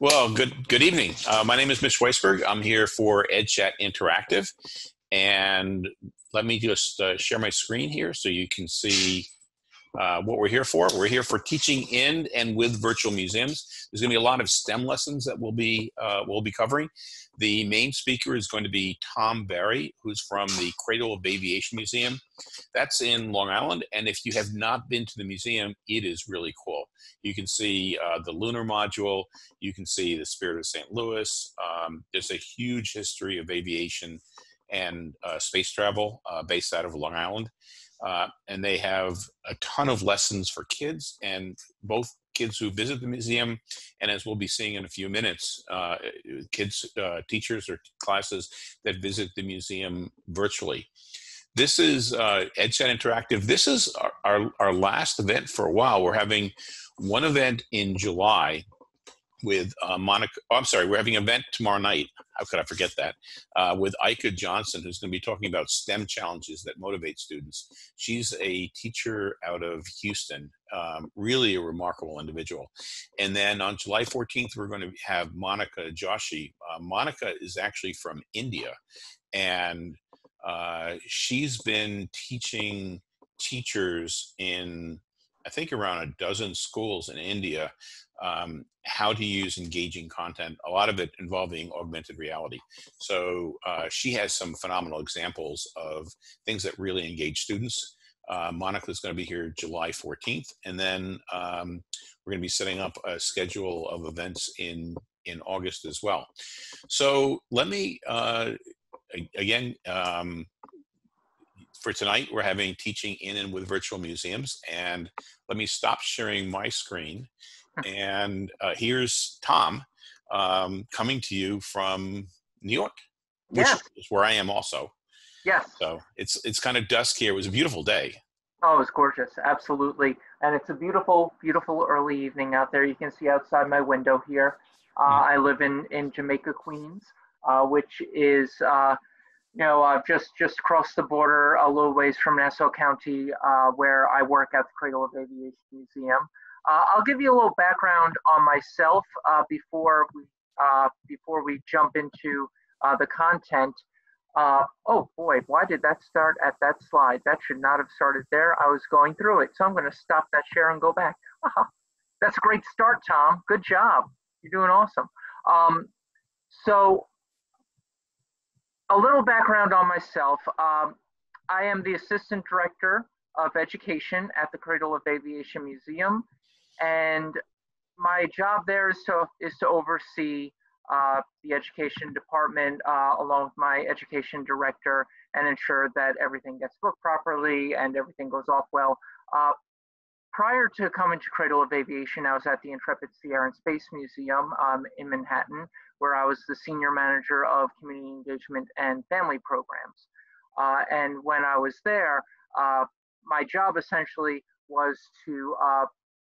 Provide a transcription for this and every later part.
Well, good good evening. Uh, my name is Mitch Weisburgh. I'm here for EdChat Interactive, and let me just uh, share my screen here so you can see uh, what we're here for. We're here for teaching in and with virtual museums. There's going to be a lot of STEM lessons that we'll be uh, we'll be covering. The main speaker is going to be Tom Barry, who's from the Cradle of Aviation Museum. That's in Long Island, and if you have not been to the museum, it is really cool. You can see uh, the lunar module. You can see the Spirit of St. Louis. Um, there's a huge history of aviation and uh, space travel uh, based out of Long Island. Uh, and they have a ton of lessons for kids and both kids who visit the museum and as we'll be seeing in a few minutes uh, kids uh, teachers or classes that visit the museum virtually this is uh, EdChat Interactive. This is our, our, our, last event for a while. We're having one event in July with uh, Monica. Oh, I'm sorry, we're having an event tomorrow night. How could I forget that? Uh, with Ika Johnson, who's going to be talking about STEM challenges that motivate students. She's a teacher out of Houston, um, really a remarkable individual. And then on July 14th, we're going to have Monica Joshi. Uh, Monica is actually from India, and uh, she's been teaching teachers in I think around a dozen schools in India um, how to use engaging content, a lot of it involving augmented reality. So uh, she has some phenomenal examples of things that really engage students. Uh, Monica is going to be here July 14th, and then um, we're going to be setting up a schedule of events in in August as well. So let me uh, again um, for tonight. We're having teaching in and with virtual museums, and let me stop sharing my screen and uh, here's Tom um, coming to you from New York, which yes. is where I am also. Yeah. So it's it's kind of dusk here. It was a beautiful day. Oh, it's gorgeous, absolutely, and it's a beautiful, beautiful early evening out there. You can see outside my window here. Uh, mm. I live in in Jamaica, Queens, uh, which is uh, you know uh, just just across the border, a little ways from Nassau County, uh, where I work at the Cradle of Aviation Museum. Uh, I'll give you a little background on myself uh, before we uh, before we jump into uh, the content. Uh, oh boy, why did that start at that slide? That should not have started there. I was going through it, so I'm going to stop that share and go back. That's a great start, Tom. Good job. You're doing awesome. Um, so, a little background on myself. Um, I am the assistant director of education at the Cradle of Aviation Museum and my job there is to is to oversee uh, the education department uh, along with my education director and ensure that everything gets booked properly and everything goes off well. Uh, prior to coming to Cradle of Aviation, I was at the Intrepid Sea Air and Space Museum um, in Manhattan, where I was the senior manager of community engagement and family programs. Uh, and when I was there, uh, my job essentially was to uh,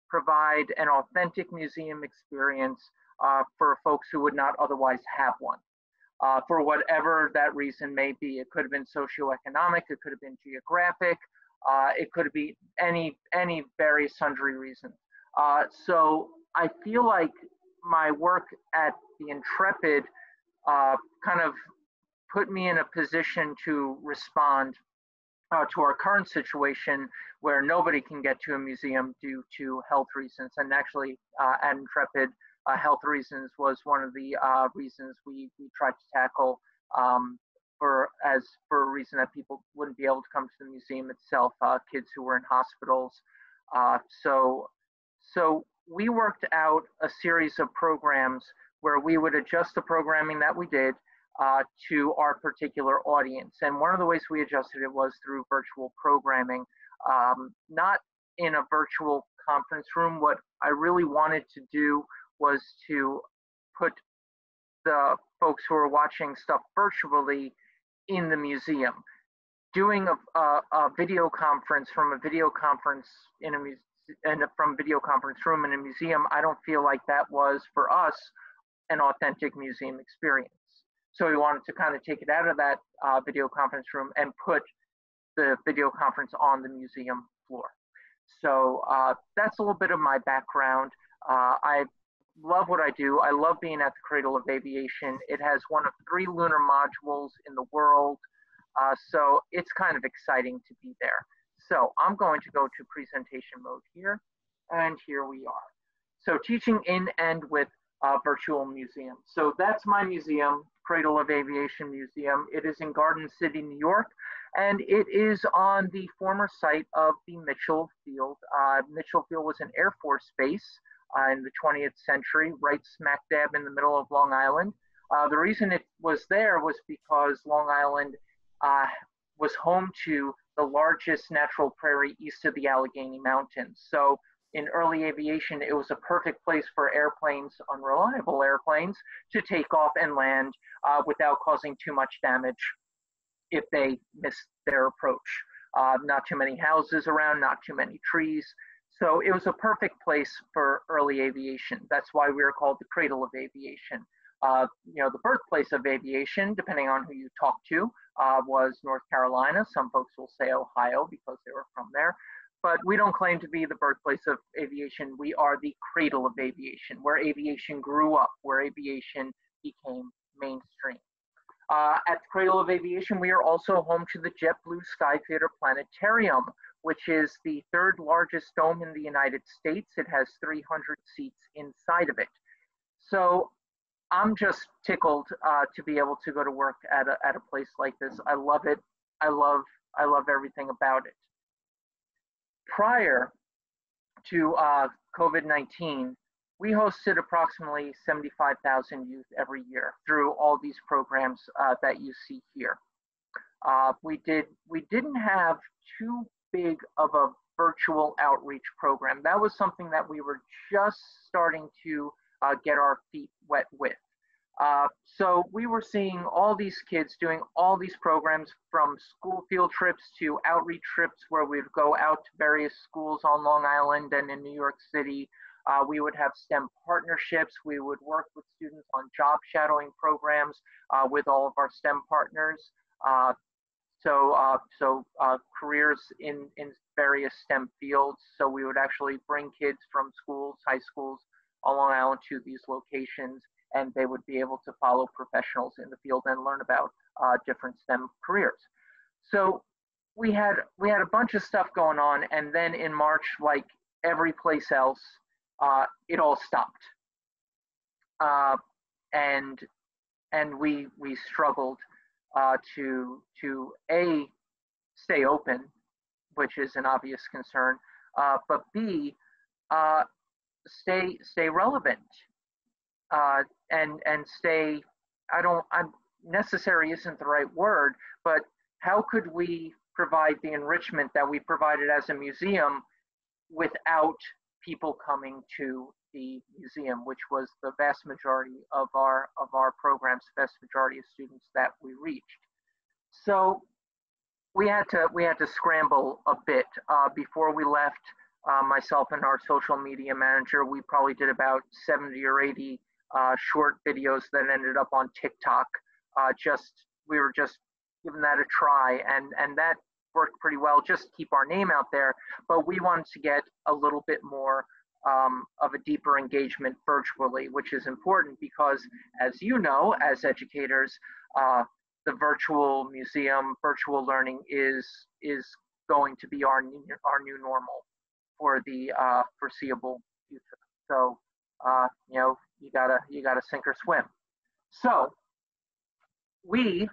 provide an authentic museum experience uh, for folks who would not otherwise have one. Uh, for whatever that reason may be. It could have been socioeconomic, it could have been geographic, uh, it could be any any various sundry reason. Uh, so I feel like my work at the Intrepid uh, kind of put me in a position to respond uh, to our current situation where nobody can get to a museum due to health reasons. And actually, uh, at Intrepid, uh, health reasons was one of the uh, reasons we, we tried to tackle um, for as for a reason that people wouldn't be able to come to the museum itself, uh, kids who were in hospitals. Uh, so, so we worked out a series of programs where we would adjust the programming that we did uh, to our particular audience. And one of the ways we adjusted it was through virtual programming, um, not in a virtual conference room. What I really wanted to do was to put the folks who are watching stuff virtually in the museum. Doing a, a, a video conference from a video conference in a museum and from video conference room in a museum, I don't feel like that was for us an authentic museum experience. So we wanted to kind of take it out of that uh, video conference room and put the video conference on the museum floor. So uh, that's a little bit of my background. Uh, I love what I do. I love being at the Cradle of Aviation. It has one of three lunar modules in the world. Uh, so it's kind of exciting to be there. So I'm going to go to presentation mode here, and here we are. So teaching in and with uh, virtual museum. So that's my museum, Cradle of Aviation Museum. It is in Garden City, New York, and it is on the former site of the Mitchell Field. Uh, Mitchell Field was an Air Force base uh, in the 20th century, right smack dab in the middle of Long Island. Uh, the reason it was there was because Long Island uh, was home to the largest natural prairie east of the Allegheny Mountains. So in early aviation, it was a perfect place for airplanes, unreliable airplanes, to take off and land uh, without causing too much damage if they missed their approach. Uh, not too many houses around, not too many trees. So it was a perfect place for early aviation. That's why we are called the cradle of aviation. Uh, you know, the birthplace of aviation, depending on who you talk to, uh, was North Carolina. Some folks will say Ohio because they were from there. But we don't claim to be the birthplace of aviation. We are the cradle of aviation, where aviation grew up, where aviation became mainstream. Uh, at the Cradle of Aviation, we are also home to the JetBlue Sky Theater Planetarium, which is the third largest dome in the United States. It has 300 seats inside of it. So I'm just tickled uh, to be able to go to work at a, at a place like this. I love it. I love I love everything about it. Prior to uh, COVID-19, we hosted approximately 75,000 youth every year through all these programs uh, that you see here. Uh, we did we didn't have too big of a virtual outreach program. That was something that we were just starting to uh, get our feet wet with. Uh, so we were seeing all these kids doing all these programs from school field trips to outreach trips where we'd go out to various schools on Long Island and in New York City. Uh, we would have STEM partnerships. We would work with students on job shadowing programs uh, with all of our STEM partners. Uh, so, uh, so uh, careers in, in various STEM fields. So we would actually bring kids from schools, high schools on Long Island to these locations, and they would be able to follow professionals in the field and learn about uh, different STEM careers. So we had we had a bunch of stuff going on, and then in March, like every place else, uh, it all stopped, uh, and and we we struggled uh, to to a stay open, which is an obvious concern, uh, but b uh, stay stay relevant uh, and and stay. I don't. I'm necessary isn't the right word, but how could we provide the enrichment that we provided as a museum without people coming to the museum, which was the vast majority of our of our programs, vast majority of students that we reached. So we had to we had to scramble a bit uh, before we left. Uh, myself and our social media manager, we probably did about 70 or 80 uh, short videos that ended up on TikTok. Uh, just we were just giving that a try, and and that worked pretty well. Just keep our name out there, but we wanted to get a little bit more um, of a deeper engagement virtually, which is important because, as you know, as educators, uh, the virtual museum, virtual learning is is going to be our new, our new normal for the uh, foreseeable future. So, uh, you know, you gotta you gotta sink or swim. So, we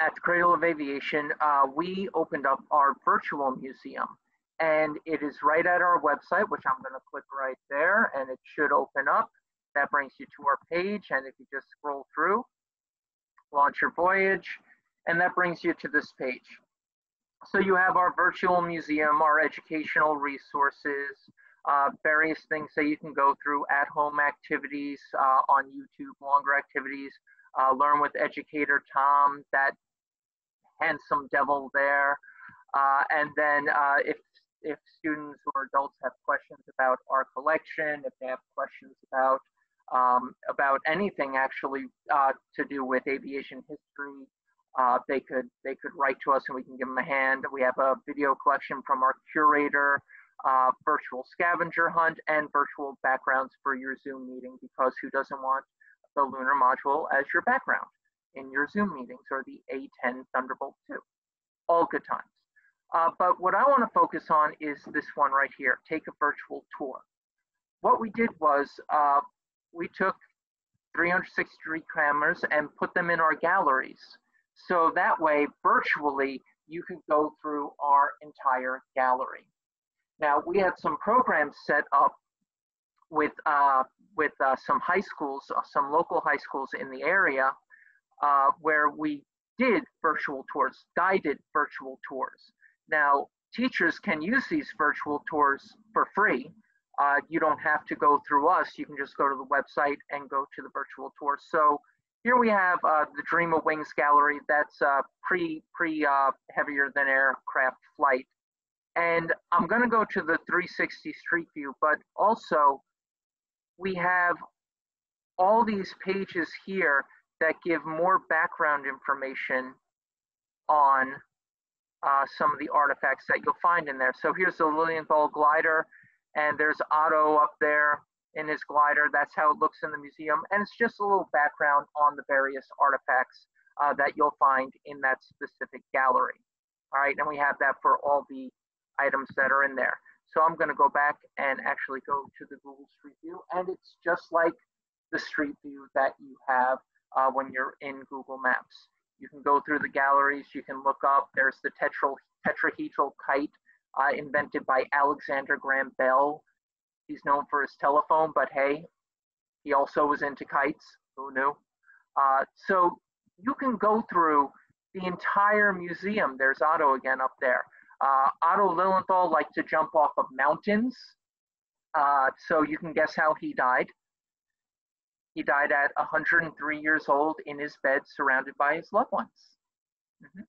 at the Cradle of Aviation, uh, we opened up our virtual museum and it is right at our website, which I'm going to click right there, and it should open up. That brings you to our page, and if you just scroll through, launch your voyage, and that brings you to this page. So you have our virtual museum, our educational resources, uh, various things that you can go through, at-home activities uh, on YouTube, longer activities, uh, learn with educator Tom, that handsome devil there. Uh, and then uh, if if students or adults have questions about our collection, if they have questions about um, about anything actually uh, to do with aviation history, they could they could write to us and we can give them a hand. We have a video collection from our curator uh, virtual scavenger hunt, and virtual backgrounds for your Zoom meeting because who doesn't want the lunar module as your background in your Zoom meetings or the A10 Thunderbolt 2? All good times. Uh, but what I want to focus on is this one right here, take a virtual tour. What we did was uh, we took 360 degree cameras and put them in our galleries. So that way, virtually, you could go through our entire gallery. Now, we had some programs set up with, uh, with uh, some high schools, uh, some local high schools in the area, uh, where we did virtual tours, guided virtual tours. Now, teachers can use these virtual tours for free. Uh, you don't have to go through us. You can just go to the website and go to the virtual tour. So here we have uh, the Dream of Wings Gallery. That's pre pre heavier than aircraft flight. And I'm going to go to the 360 Street View, but also we have all these pages here that give more background information on uh, some of the artifacts that you'll find in there. So here's the Lilienthal glider, and there's Otto up there in his glider. That's how it looks in the museum. And it's just a little background on the various artifacts uh, that you'll find in that specific gallery. All right, and we have that for all the items that are in there. So I'm gonna go back and actually go to the Google Street View, and it's just like the Street View that you have uh, when you're in Google Maps. You can go through the galleries, you can look up, there's the tetra tetrahedral kite uh, invented by Alexander Graham Bell. He's known for his telephone, but hey, he also was into kites. Who knew? Uh, so you can go through the entire museum. There's Otto again up there. Uh, Otto Lilienthal liked to jump off of mountains. Uh, so you can guess how he died. He died at 103 years old in his bed, surrounded by his loved ones. Mm-hmm.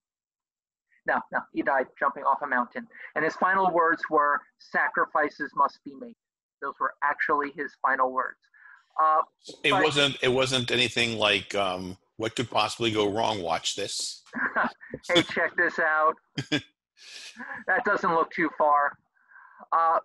No, no, he died jumping off a mountain. And his final words were, sacrifices must be made. Those were actually his final words. Uh, it but, wasn't. It wasn't anything like um, what could possibly go wrong. Watch this. hey, check this out. that doesn't look too far. Uh,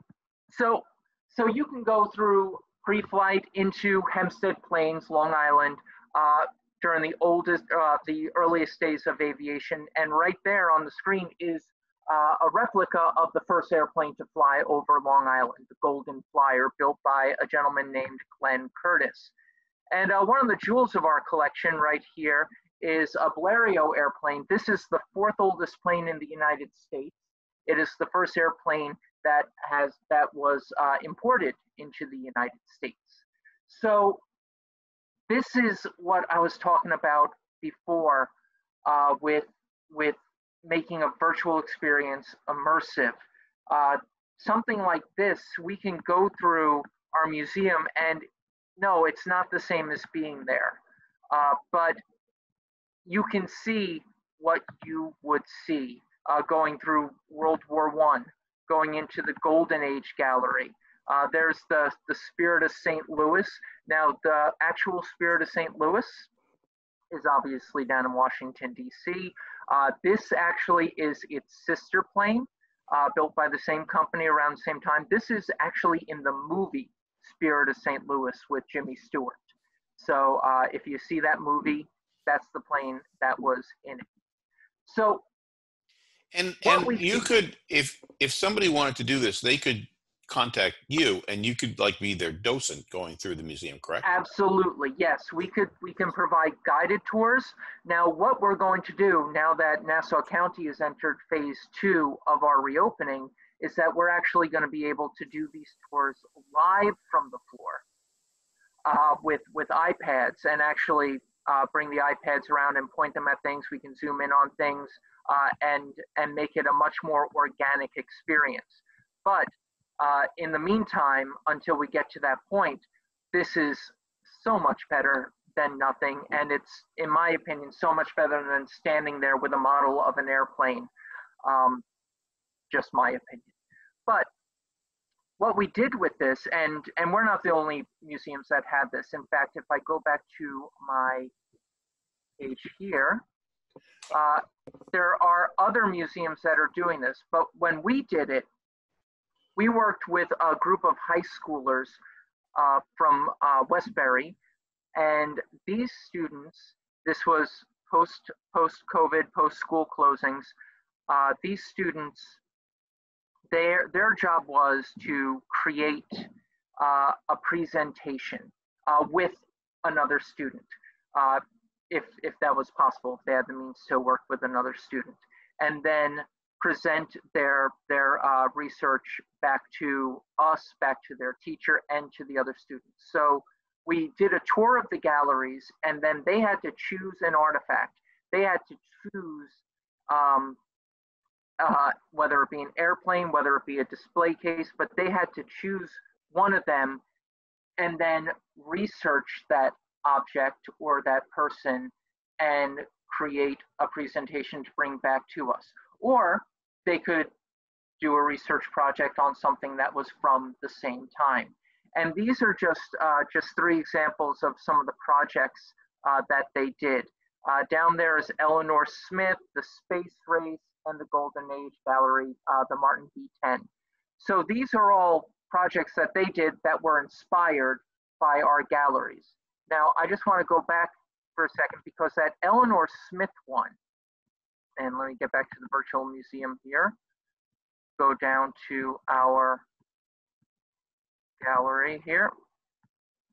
so, so you can go through pre-flight into Hempstead Plains, Long Island, uh, during the oldest, uh, the earliest days of aviation. And right there on the screen is uh, a replica of the first airplane to fly over Long Island, the Golden Flyer, built by a gentleman named Glenn Curtiss. And uh, one of the jewels of our collection right here is a Blériot airplane. This is the fourth oldest plane in the United States. It is the first airplane that has that was uh, imported into the United States. So this is what I was talking about before uh, with with making a virtual experience immersive. Uh, something like this, we can go through our museum and no, it's not the same as being there, uh, but you can see what you would see uh, going through World War One, going into the Golden Age Gallery. Uh, there's the, the Spirit of St. Louis. Now, the actual Spirit of St. Louis is obviously down in Washington, D.C. Uh, this actually is its sister plane, uh, built by the same company around the same time. This is actually in the movie Spirit of St. Louis with Jimmy Stewart. So uh, if you see that movie, that's the plane that was in it. So, and and you could, if if somebody wanted to do this, they could contact you and you could like be their docent going through the museum correct? Absolutely yes. We could we can provide guided tours. Now what we're going to do now that nassau county has entered phase two of our reopening is that we're actually going to be able to do these tours live from the floor uh, with with ipads and actually uh, bring the ipads around and point them at things we can zoom in on things uh, and and make it a much more organic experience but uh, in the meantime, until we get to that point, this is so much better than nothing. And it's, in my opinion, so much better than standing there with a model of an airplane. Um, just my opinion. But what we did with this, and, and we're not the only museums that had this. In fact, if I go back to my page here, uh, there are other museums that are doing this. But when we did it, we worked with a group of high schoolers uh, from uh, Westbury, and these students, this was post post COVID, post school closings. Uh, these students, their their job was to create uh, a presentation uh, with another student, uh, if if that was possible, if they had the means to work with another student, and then present their their uh, research back to us, back to their teacher, and to the other students. So we did a tour of the galleries, and then they had to choose an artifact. They had to choose um, uh, whether it be an airplane, whether it be a display case, but they had to choose one of them and then research that object or that person and create a presentation to bring back to us. Or they could do a research project on something that was from the same time. And these are just, uh, just three examples of some of the projects uh, that they did. Uh, down there is Eleanor Smith, the Space Race, and the Golden Age Gallery, uh, the Martin B10. So these are all projects that they did that were inspired by our galleries. Now, I just want to go back for a second because that Eleanor Smith one, and let me get back to the virtual museum here, go down to our gallery here.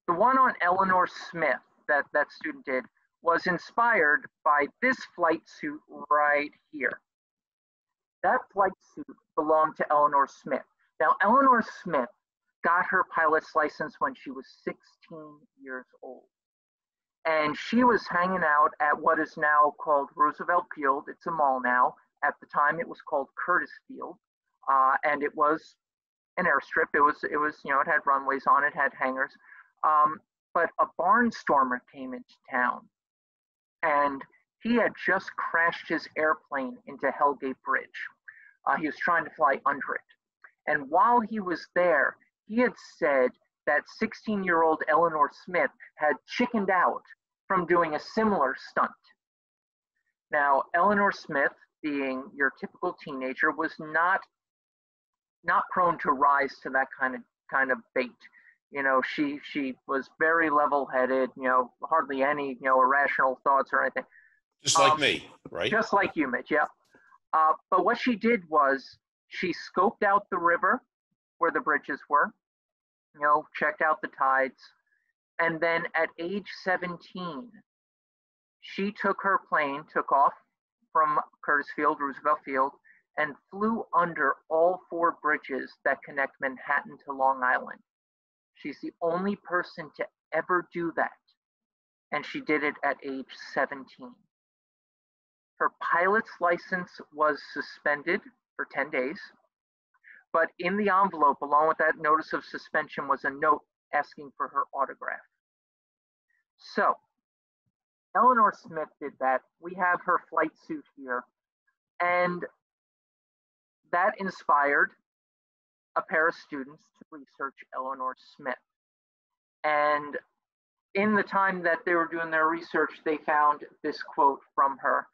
The one on Eleanor Smith that that student did was inspired by this flight suit right here. That flight suit belonged to Eleanor Smith. Now, Eleanor Smith got her pilot's license when she was 16 years old. And she was hanging out at what is now called Roosevelt Field. It's a mall now. At the time, it was called Curtiss Field. Uh, and it was an airstrip. It was, it was, you know, it had runways on it, had hangars. Um, but a barnstormer came into town, and he had just crashed his airplane into Hellgate Bridge. Uh, he was trying to fly under it. And while he was there, he had said that 16 year old Eleanor Smith had chickened out from doing a similar stunt. Now, Eleanor Smith, being your typical teenager, was not not prone to rise to that kind of kind of bait. You know, she she was very level-headed. You know, hardly any you know irrational thoughts or anything. Just like um, me, right? Just like you, Mitch. Yeah. Uh, but what she did was she scoped out the river where the bridges were, you know, checked out the tides. And then at age 17, she took her plane, took off from Curtiss Field, Roosevelt Field, and flew under all four bridges that connect Manhattan to Long Island. She's the only person to ever do that. And she did it at age 17. Her pilot's license was suspended for 10 days. But in the envelope, along with that notice of suspension, was a note asking for her autograph. So, Eleanor Smith did that. We have her flight suit here. And that inspired a pair of students to research Eleanor Smith. And in the time that they were doing their research, they found this quote from her.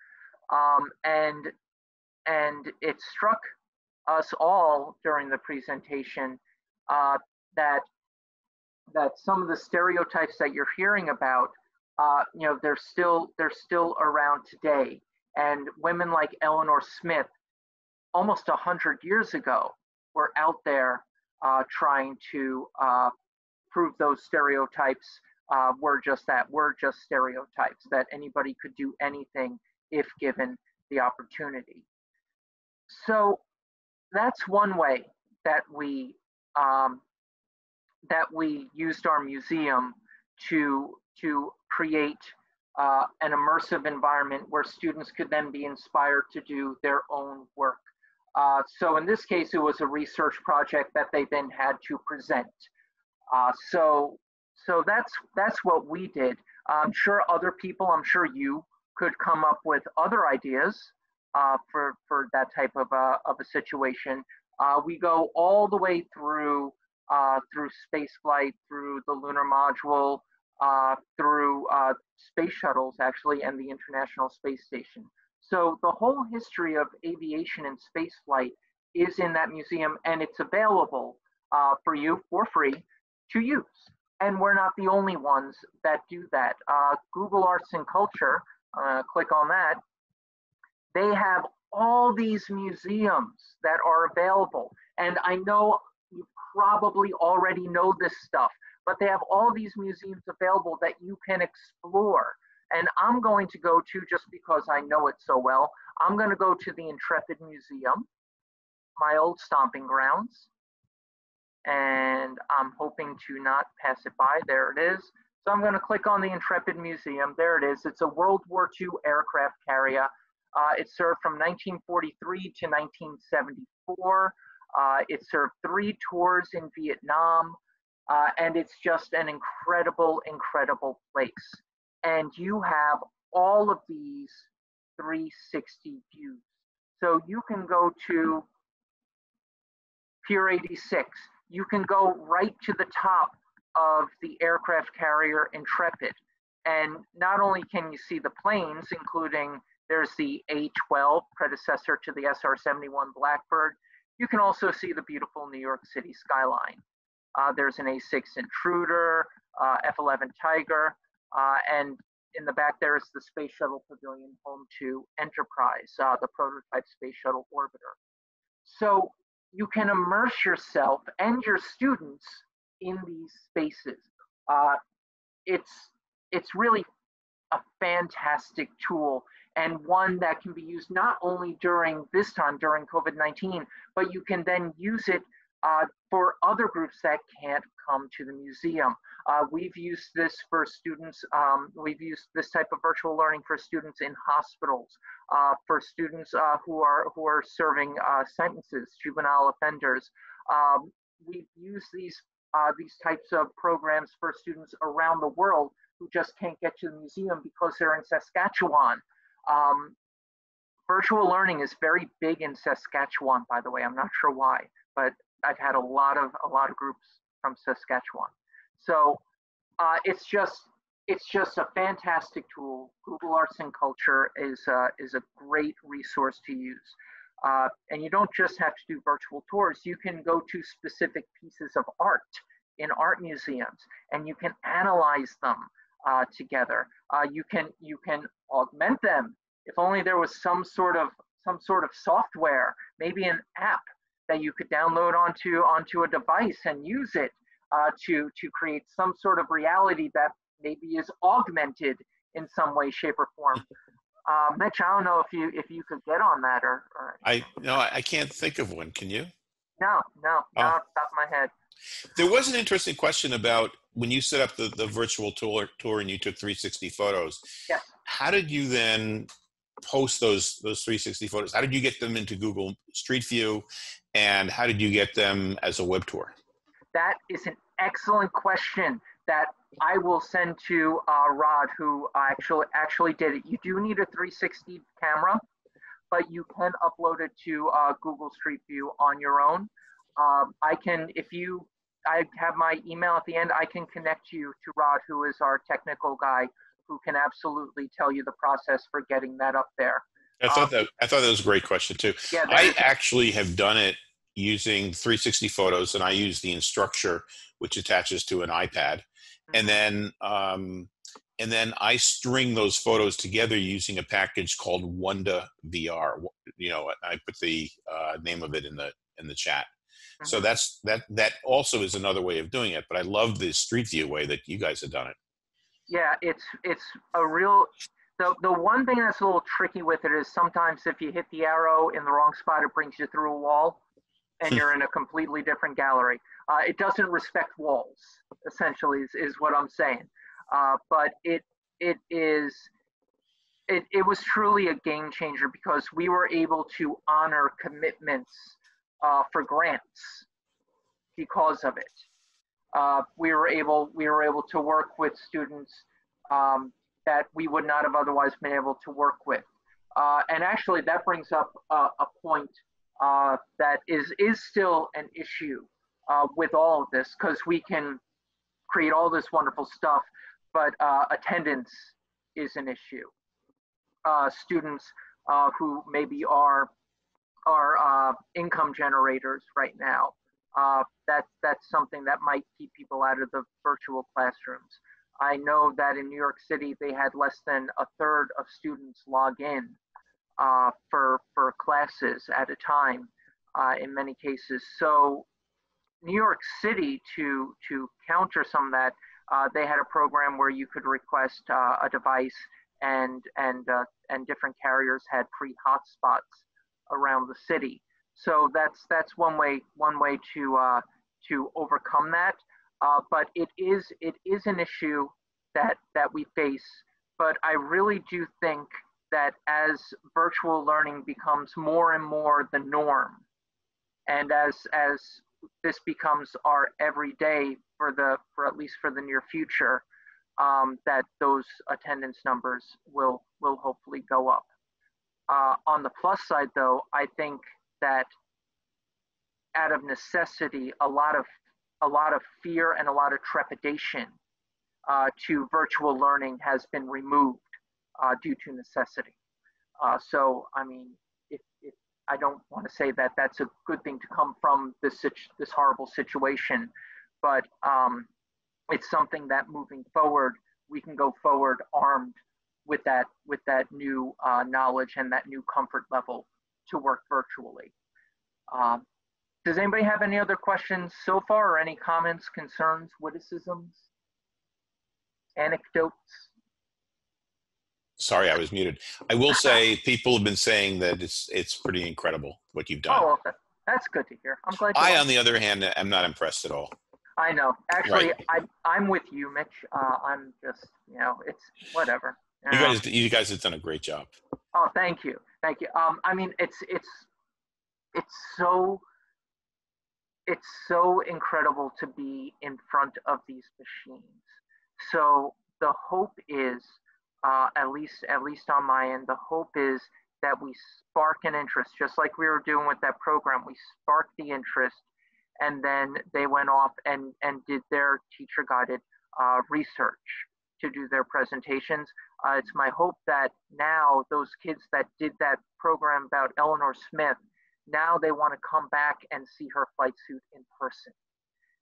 Um, and and it struck us all during the presentation uh, that that some of the stereotypes that you're hearing about, uh, you know, they're still they're still around today. And women like Eleanor Smith, almost a hundred years ago, were out there uh, trying to uh, prove those stereotypes uh, were just that, were just stereotypes, that anybody could do anything if given the opportunity. So that's one way that we um, that we used our museum to to create uh, an immersive environment where students could then be inspired to do their own work. Uh, so in this case, it was a research project that they then had to present. Uh, so so that's that's what we did. I'm sure other people, I'm sure you could come up with other ideas uh, for, for that type of a, of a situation. Uh, we go all the way through uh, through space flight, through the lunar module, uh, through uh, space shuttles actually, and the International Space Station. So the whole history of aviation and space flight is in that museum and it's available uh, for you for free to use. And we're not the only ones that do that. Google Arts and Culture, uh, click on that, they have all these museums that are available. And I know you probably already know this stuff, but they have all these museums available that you can explore. And I'm going to go to, just because I know it so well, I'm going to go to the Intrepid Museum, my old stomping grounds. And I'm hoping to not pass it by. There it is. So I'm going to click on the Intrepid Museum. There it is. It's a World War II aircraft carrier. Uh, it served from 1943 to 1974. Uh, it served three tours in Vietnam. Uh, and it's just an incredible, incredible place. And you have all of these 360 views. So you can go to Pier 86. You can go right to the top of the aircraft carrier Intrepid. And not only can you see the planes, including there's the A-12, predecessor to the SR-71 Blackbird, you can also see the beautiful New York City skyline. Uh, there's an A6 Intruder, uh, F11 Tiger, uh, and in the back there is the Space Shuttle Pavilion home to Enterprise, uh, the prototype Space Shuttle Orbiter. So you can immerse yourself and your students in these spaces. Uh, it's, it's really a fantastic tool and one that can be used not only during this time, during COVID-19, but you can then use it uh, for other groups that can't come to the museum. Uh, we've used this for students, um, we've used this type of virtual learning for students in hospitals, uh, for students uh, who, are, who are serving uh, sentences, juvenile offenders. Um, we've used these, uh, these types of programs for students around the world who just can't get to the museum because they're in Saskatchewan. Um, virtual learning is very big in Saskatchewan, by the way. I'm not sure why, but I've had a lot of a lot of groups from Saskatchewan. So uh, it's just it's just a fantastic tool. Google Arts and Culture is uh, is a great resource to use. Uh, and you don't just have to do virtual tours. You can go to specific pieces of art in art museums, and you can analyze them uh, together. Uh, you can you can augment them. If only there was some sort of some sort of software, maybe an app that you could download onto onto a device and use it uh, to to create some sort of reality that maybe is augmented in some way, shape, or form. Uh, Mitch, I don't know if you if you could get on that or. or I no, I can't think of one. Can you? No, no, oh. not off the top of my head. There was an interesting question about when you set up the, the virtual tour tour and you took 360 photos. Yes. How did you then post those those 360 photos? How did you get them into Google Street View, and how did you get them as a web tour? That is an excellent question that I will send to uh, Rod, who actually actually did it. You do need a 360 camera, but you can upload it to uh, Google Street View on your own. Um, I can, if you, I have my email at the end. I can connect you to Rod, who is our technical guy, who can absolutely tell you the process for getting that up there. I thought um, that I thought that was a great question too. Yeah, I actually have done it using 360 photos, and I use the Instructure, which attaches to an iPad, mm-hmm. and then um, and then I string those photos together using a package called Wonda VR. You know, I put the uh, name of it in the in the chat. Mm-hmm. So that's that that also is another way of doing it. But I love the Street View way that you guys have done it. Yeah, it's it's a real the, the one thing that's a little tricky with it is sometimes if you hit the arrow in the wrong spot, it brings you through a wall and you're in a completely different gallery. Uh, it doesn't respect walls, essentially, is, is what I'm saying. Uh, but it it is it, it was truly a game changer because we were able to honor commitments uh, for grants because of it. Uh, we were able we were able to work with students um, that we would not have otherwise been able to work with. Uh, and actually, that brings up a point uh, that is is still an issue uh, with all of this because we can create all this wonderful stuff, but uh, attendance is an issue. Uh, students uh, who maybe are are income generators right now. That, that's something that might keep people out of the virtual classrooms. I know that in New York City, they had less than a third of students log in uh, for, for classes at a time uh, in many cases. So New York City, to, to counter some of that, uh, they had a program where you could request uh, a device and, and, uh, and different carriers had free hotspots around the city. So that's that's one way one way to uh, to overcome that. But it is it is an issue that that we face. But I really do think that as virtual learning becomes more and more the norm, and as as this becomes our everyday for the for at least for the near future, um, that those attendance numbers will will hopefully go up. Uh, on the plus side, though, I think that out of necessity, a lot of a lot of fear and a lot of trepidation uh, to virtual learning has been removed uh, due to necessity. Uh, so, I mean, if, if I don't want to say that that's a good thing to come from this such this horrible situation, but um, it's something that moving forward we can go forward armed with that with that new uh, knowledge and that new comfort level to work virtually. Um, does anybody have any other questions so far or any comments, concerns, witticisms, anecdotes? Sorry, I was muted. I will say people have been saying that it's it's pretty incredible what you've done. Oh, that's good to hear. I'm glad. I, on the other hand, am not impressed at all. I know. Actually, right. I, I'm with you, Mitch. Uh, I'm just, you know, it's whatever. You, you guys, you guys have done a great job. Oh, thank you, thank you. Um, I mean, it's it's it's so it's so incredible to be in front of these machines. So the hope is, uh, at least at least on my end, the hope is that we spark an interest, just like we were doing with that program. We sparked the interest, and then they went off and and did their teacher guided uh, research to do their presentations. Uh, it's my hope that now those kids that did that program about Eleanor Smith now they want to come back and see her flight suit in person.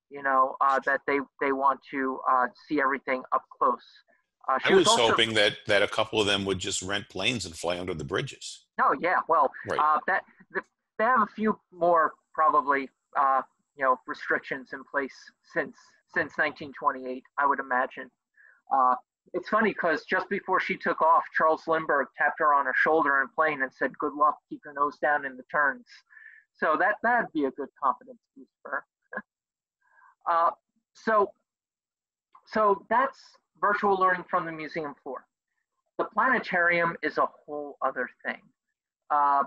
You know, uh, that they, they want to uh, see everything up close. Uh, I was, was also, hoping that, that a couple of them would just rent planes and fly under the bridges. Oh yeah, well, right. Uh, that the, they have a few more probably uh, you know restrictions in place since since 1928, I would imagine. Uh, it's funny because just before she took off, Charles Lindbergh tapped her on her shoulder in plane and said, "Good luck. Keep your nose down in the turns." So that that'd be a good confidence boost for her. uh, so, so that's virtual learning from the museum floor. The planetarium is a whole other thing. Uh,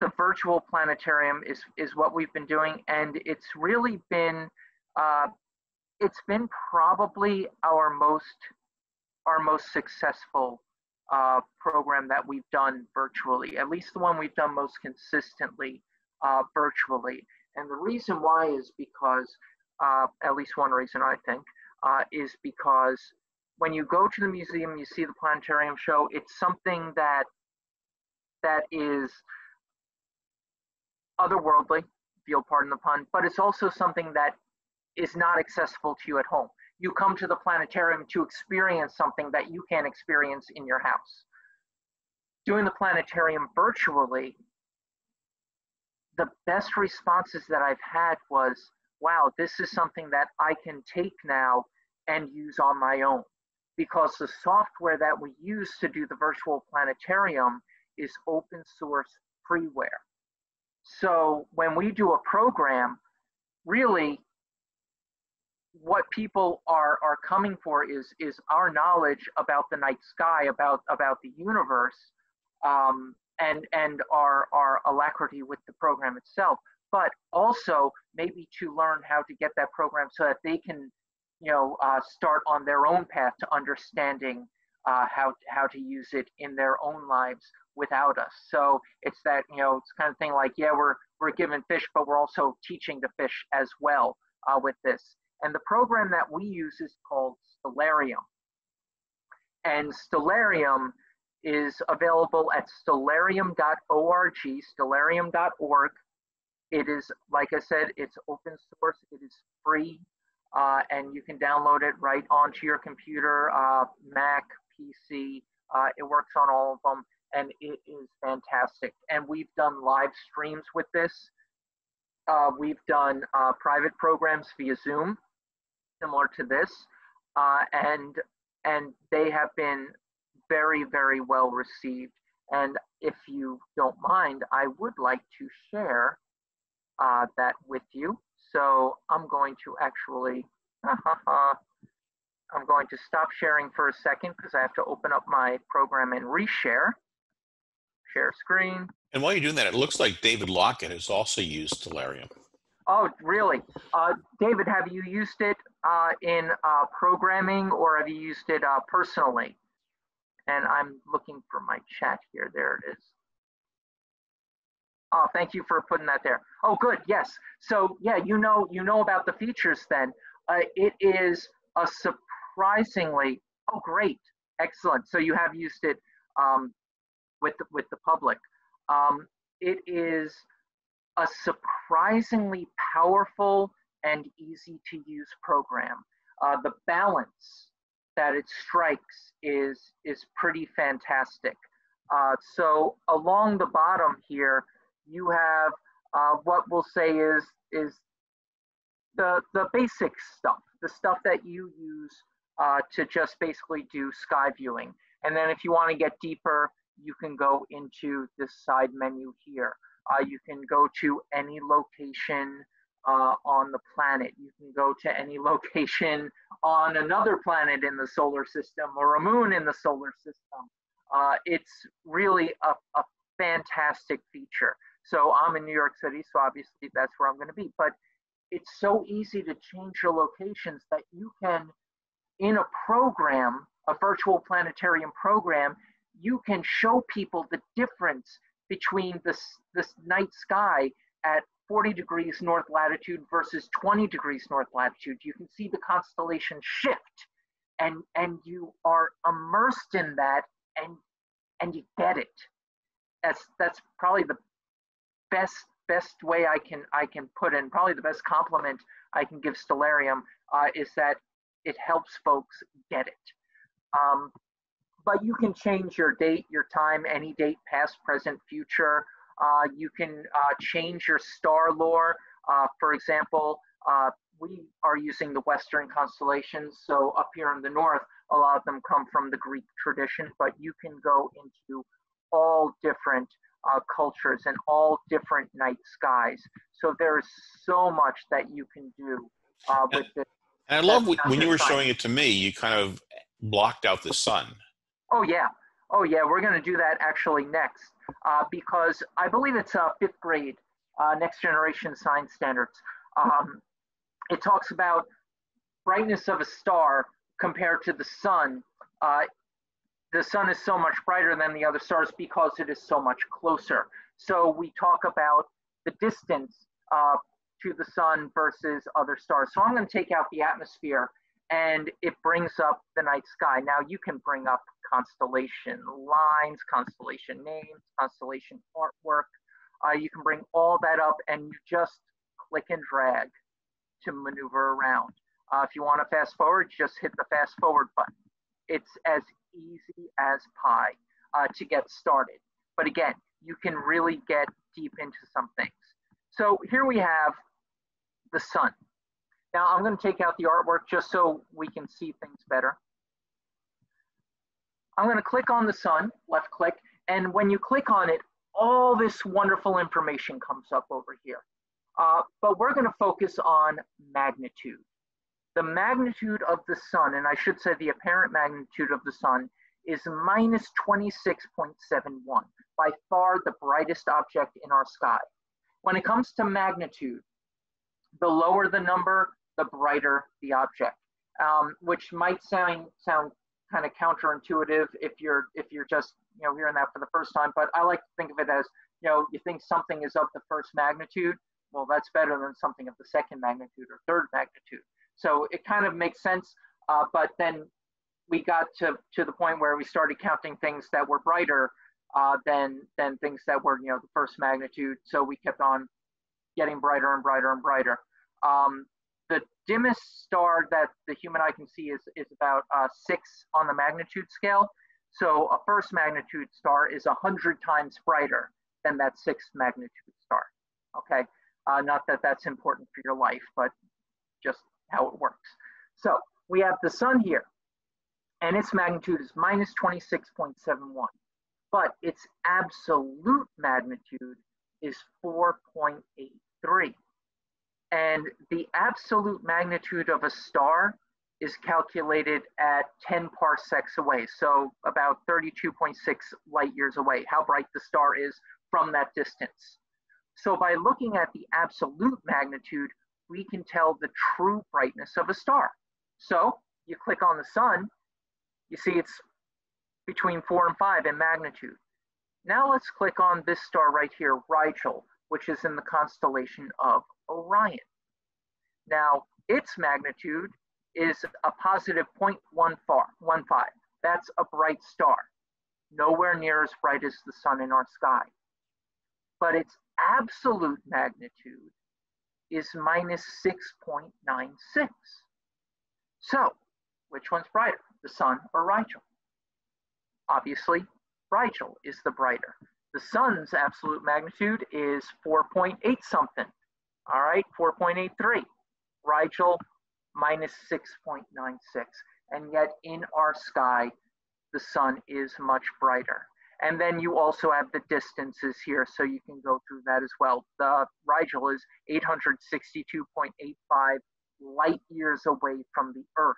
the virtual planetarium is is what we've been doing, and it's really been uh, it's been probably our most our most successful uh, program that we've done virtually, at least the one we've done most consistently uh, virtually. And the reason why is because, uh, at least one reason I think, uh, is because when you go to the museum, you see the planetarium show, it's something that that is otherworldly, if you'll pardon the pun, but it's also something that is not accessible to you at home you come to the planetarium to experience something that you can't experience in your house. Doing the planetarium virtually, the best responses that I've had was, wow, this is something that I can take now and use on my own. Because the software that we use to do the virtual planetarium is open source freeware. So when we do a program, really what people are are coming for is is our knowledge about the night sky, about about the universe, um, and and our our alacrity with the program itself, but also maybe to learn how to get that program so that they can, you know, uh, start on their own path to understanding uh, how how to use it in their own lives without us. So it's that you know it's kind of thing like yeah we're we're given fish, but we're also teaching the fish as well uh, with this. And the program that we use is called Stellarium. And Stellarium is available at stellarium.org, stellarium.org. It is, like I said, it's open source, it is free, uh, and you can download it right onto your computer, uh, Mac, PC. Uh, it works on all of them, and it is fantastic. And we've done live streams with this. Uh, we've done uh, private programs via Zoom, similar to this, uh, and and they have been very, very well received. And if you don't mind, I would like to share that with you. So I'm going to actually, I'm going to stop sharing for a second because I have to open up my program and reshare. Share screen. And while you're doing that, it looks like David Lockett has also used Stellarium. Oh, really? Uh, David, have you used it uh, in uh, programming or have you used it uh, personally? And I'm looking for my chat here. There it is. Oh, thank you for putting that there. Oh, good. Yes. So yeah, you know, you know about the features. Then uh, it is a surprisingly. Oh, great, excellent. So you have used it um, with the, with the public. Um, it is a surprisingly powerful and easy to use program. Uh, the balance that it strikes is is pretty fantastic. Uh, so along the bottom here, you have uh, what we'll say is is the the basic stuff, the stuff that you use uh, to just basically do sky viewing. And then if you want to get deeper, you can go into this side menu here. Uh, you can go to any location uh, on the planet. You can go to any location on another planet in the solar system or a moon in the solar system. Uh, it's really a, a fantastic feature. So I'm in New York City, so obviously that's where I'm going to be. But it's so easy to change your locations that you can, in a program, a virtual planetarium program, you can show people the difference between this, this night sky at 40 degrees north latitude versus 20 degrees north latitude. You can see the constellation shift and, and you are immersed in that and, and you get it. That's, that's probably the best, best way I can, I can put in, probably the best compliment I can give Stellarium uh, is that it helps folks get it. Um, but you can change your date, your time, any date, past, present, future. Uh, you can uh, change your star lore. Uh, for example, uh, we are using the Western constellations. So up here in the north, a lot of them come from the Greek tradition, but you can go into all different uh, cultures and all different night skies. So there's so much that you can do uh, with this. And I love when you were showing it to me, you kind of blocked out the sun. Oh yeah, oh yeah. We're going to do that actually next uh, because I believe it's uh, fifth grade, uh, next generation science standards. Um, it talks about brightness of a star compared to the sun. The sun is so much brighter than the other stars because it is so much closer. So we talk about the distance uh, to the sun versus other stars. So I'm going to take out the atmosphere and it brings up the night sky. Now you can bring up constellation lines, constellation names, constellation artwork. Uh, you can bring all that up and you just click and drag to maneuver around. Uh, if you want to fast forward, just hit the fast forward button. It's as easy as pie uh, to get started. But again, you can really get deep into some things. So here we have the sun. Now I'm going to take out the artwork just so we can see things better. I'm going to click on the sun, left click, and when you click on it, all this wonderful information comes up over here. Uh, but we're going to focus on magnitude. The magnitude of the sun, and I should say the apparent magnitude of the sun, is minus 26.71, by far the brightest object in our sky. When it comes to magnitude, the lower the number, the brighter the object, um, which might sound sound kind of counterintuitive if you're if you're just you know hearing that for the first time. But I like to think of it as you know you think something is of the first magnitude, well that's better than something of the second magnitude or third magnitude. So it kind of makes sense. Uh, but then we got to, to the point where we started counting things that were brighter uh, than, than things that were, you know, the first magnitude. So we kept on getting brighter and brighter and brighter. Um, the dimmest star that the human eye can see is, is about uh, six on the magnitude scale. So a first magnitude star is 100 times brighter than that sixth magnitude star. Okay, uh, not that that's important for your life, but just how it works. So we have the sun here, and its magnitude is minus 26.71, but its absolute magnitude is 4.83. And the absolute magnitude of a star is calculated at 10 parsecs away, so about 32.6 light years away, how bright the star is from that distance. So by looking at the absolute magnitude, we can tell the true brightness of a star. So you click on the sun, you see it's between four and five in magnitude. Now let's click on this star right here, Rigel, which is in the constellation of Orion. Now, its magnitude is a positive 0.15. That's a bright star, nowhere near as bright as the sun in our sky. But its absolute magnitude is minus 6.96. So, which one's brighter, the sun or Rigel? Obviously, Rigel is the brighter. The sun's absolute magnitude is 4.8 something. All right, 4.83. Rigel minus 6.96. And yet in our sky, the sun is much brighter. And then you also have the distances here, so you can go through that as well. The Rigel is 862.85 light years away from the Earth.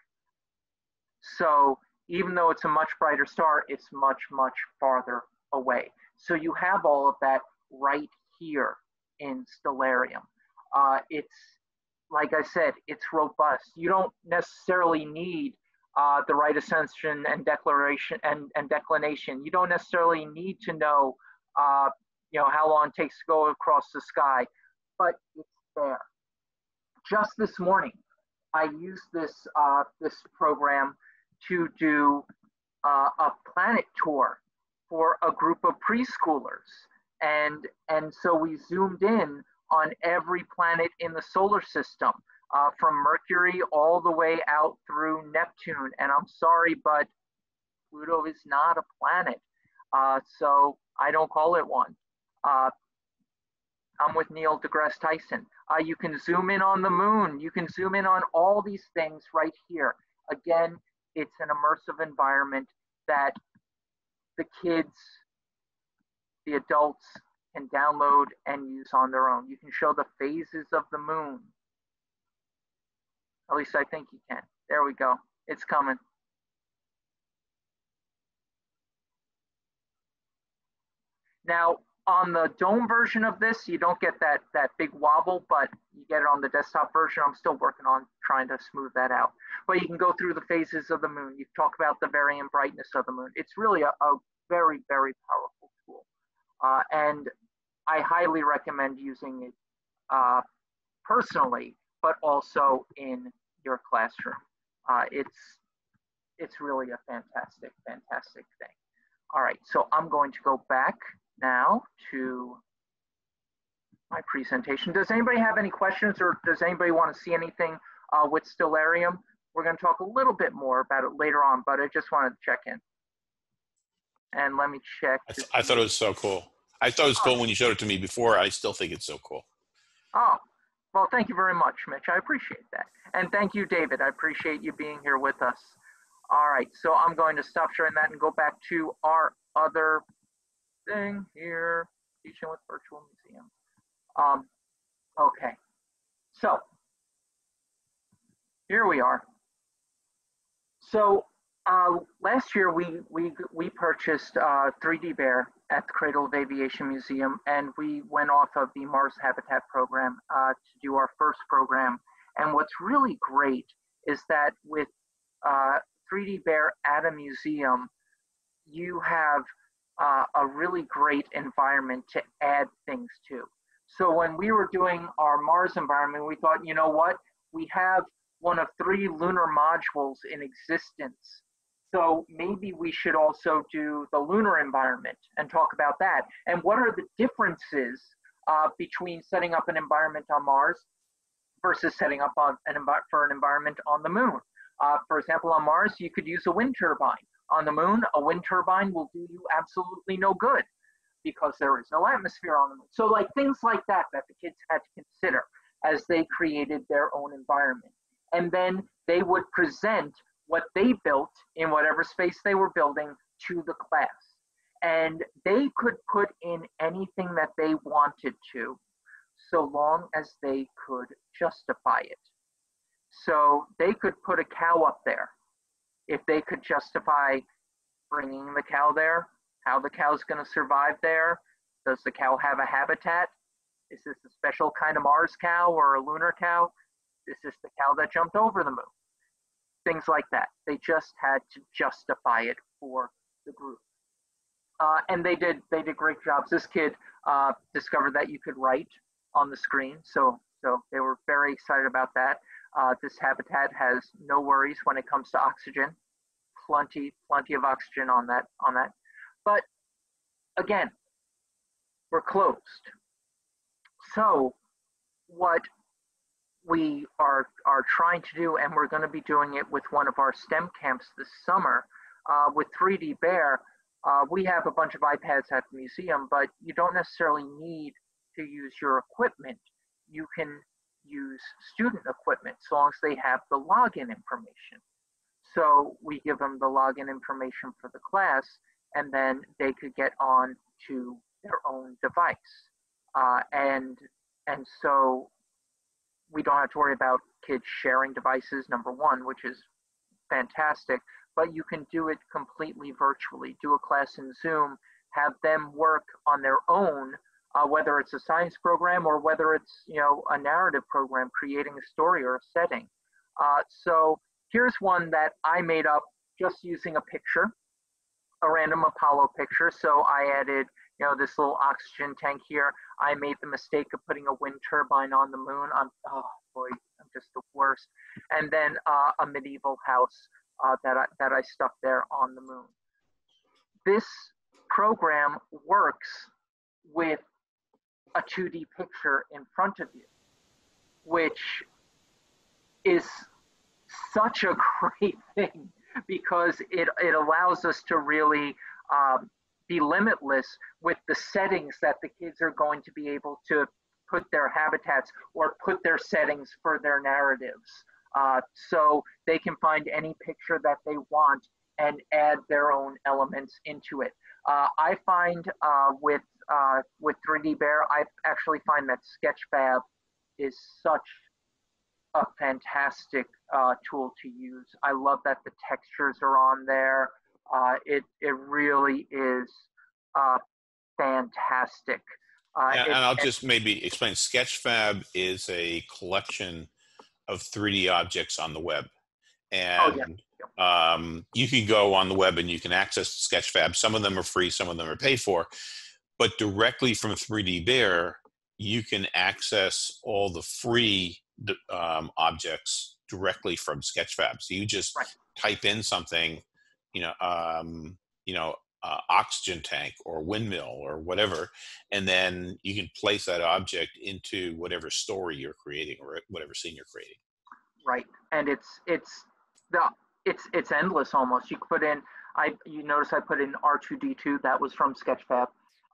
So even though it's a much brighter star, it's much, much farther away. So you have all of that right here in Stellarium. Uh, it's, like I said, it's robust. You don't necessarily need uh, the right ascension and declaration and, and declination. You don't necessarily need to know, uh, you know, how long it takes to go across the sky, but it's there. Just this morning, I used this uh, this program to do uh, a planet tour for a group of preschoolers, and and so we zoomed in on every planet in the solar system uh, from Mercury all the way out through Neptune. And I'm sorry, but Pluto is not a planet. Uh, so I don't call it one. Uh, I'm with Neil deGrasse Tyson. Uh, you can zoom in on the moon. You can zoom in on all these things right here. Again, it's an immersive environment that the kids, the adults can download and use on their own. You can show the phases of the moon. At least I think you can. There we go. It's coming. Now, on the dome version of this, you don't get that, that big wobble, but you get it on the desktop version. I'm still working on trying to smooth that out. But you can go through the phases of the moon. You talk about the varying brightness of the moon. It's really a, a very, very powerful tool. Uh, and I highly recommend using it uh, personally, but also in your classroom. Uh, it's, it's really a fantastic, fantastic thing. All right, so I'm going to go back now to my presentation. Does anybody have any questions or does anybody want to see anything uh, with Stellarium? We're going to talk a little bit more about it later on, but I just wanted to check in. And let me check. I, th I thought it was so cool. I thought it was cool when you showed it to me before. I still think it's so cool. Oh, well, thank you very much, Mitch. I appreciate that. And thank you, David. I appreciate you being here with us. All right, so I'm going to stop sharing that and go back to our other thing here, teaching with virtual museum. Um, okay, so here we are. So uh, last year we we we purchased uh, 3D Bear at the Cradle of Aviation Museum, and we went off of the Mars Habitat program uh, to do our first program. And what's really great is that with 3D uh, Bear at a museum, you have uh, a really great environment to add things to. So when we were doing our Mars environment, we thought, you know what? We have one of three lunar modules in existence So maybe we should also do the lunar environment and talk about that. And what are the differences uh, between setting up an environment on Mars versus setting up on an envi- for an environment on the moon? Uh, for example, on Mars, you could use a wind turbine. On the moon, a wind turbine will do you absolutely no good because there is no atmosphere on the moon. So, like things like that, that the kids had to consider as they created their own environment. And then they would present what they built in whatever space they were building to the class. And they could put in anything that they wanted to, so long as they could justify it. So they could put a cow up there if they could justify bringing the cow there, how the cow's going to survive there. Does the cow have a habitat? Is this a special kind of Mars cow or a lunar cow? This is this the cow that jumped over the moon? Things like that. They just had to justify it for the group. Uh, and they did they did great jobs. This kid uh, discovered that you could write on the screen, so so they were very excited about that. Uh, this habitat has no worries when it comes to oxygen, plenty plenty of oxygen on that on that. But again, we're closed. So what we are are trying to do, and we're going to be doing it with one of our STEM camps this summer uh, with 3D Bear. Uh, we have a bunch of iPads at the museum, but you don't necessarily need to use your equipment. You can use student equipment so long as they have the login information. So we give them the login information for the class, and then they could get on to their own device. Uh, and and so we don't have to worry about kids sharing devices, number one, which is fantastic, but you can do it completely virtually. Do a class in Zoom, have them work on their own, uh, whether it's a science program or whether it's you know a narrative program, creating a story or a setting. Uh, so here's one that I made up just using a picture, a random Apollo picture. So I added you know, this little oxygen tank here. I made the mistake of putting a wind turbine on the moon. I'm, oh boy, I'm just the worst. And then uh, a medieval house uh, that, I, that I stuffed there on the moon. This program works with a 2D picture in front of you, which is such a great thing because it, it allows us to really um, be limitless with the settings that the kids are going to be able to put their habitats or put their settings for their narratives. Uh, so they can find any picture that they want and add their own elements into it. Uh, I find uh, with uh, with 3D Bear, I actually find that Sketchfab is such a fantastic uh, tool to use. I love that the textures are on there. Uh, it it really is uh, fantastic. Uh, yeah, it, and I'll just maybe explain. Sketchfab is a collection of 3D objects on the web, and oh, yeah. um, you can go on the web and you can access Sketchfab. Some of them are free, some of them are paid for, but directly from 3D Bear, you can access all the free um, objects directly from Sketchfab. So you just right. type in something you know, um, you know, uh, oxygen tank or windmill or whatever, and then you can place that object into whatever story you're creating or whatever scene you're creating. Right, and it's it's the it's it's endless almost. You put in I you notice I put in R2D2 that was from Sketchfab.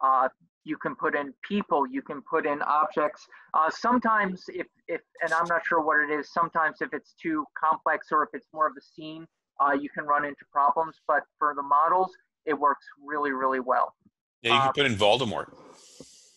Uh, you can put in people, you can put in objects. Uh, sometimes if if and I'm not sure what it is. Sometimes if it's too complex or if it's more of a scene, uh, you can run into problems. But for the models, it works really, really well. Yeah, you can uh, put in Voldemort.